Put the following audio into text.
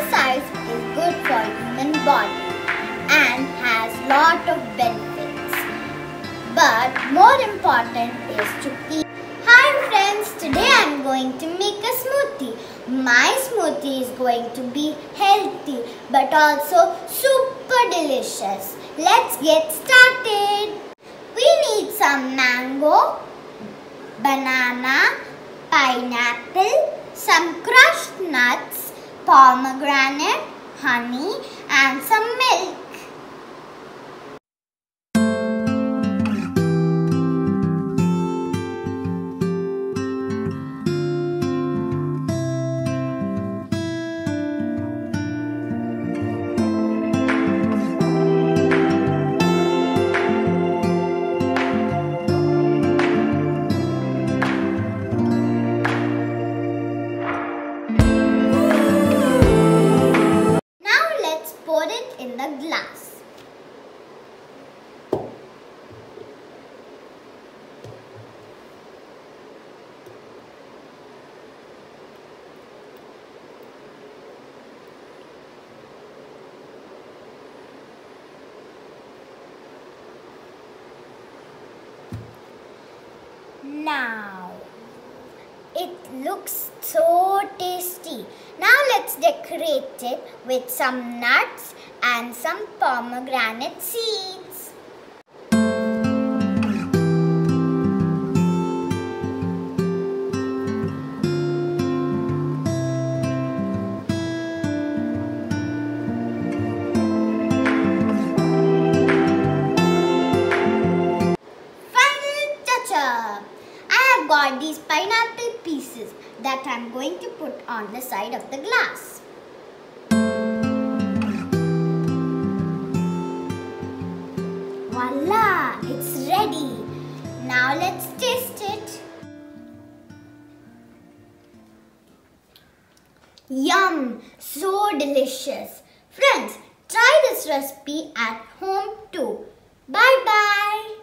Exercise is good for human body and has lot of benefits. But more important is to eat. Hi friends, today I am going to make a smoothie. My smoothie is going to be healthy but also super delicious. Let's get started. We need some mango, banana, pineapple, some crushed nuts, pomegranate, honey and some milk. Now, it looks so tasty. Now let's decorate it with some nuts and some pomegranate seeds. Have got these pineapple pieces that I'm going to put on the side of the glass. Voila! It's ready. Now let's taste it. Yum! So delicious. Friends, try this recipe at home too. Bye bye.